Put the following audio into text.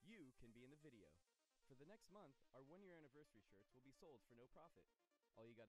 You can be in the video. For the next month, our one year anniversary shirts will be sold for no profit. All you got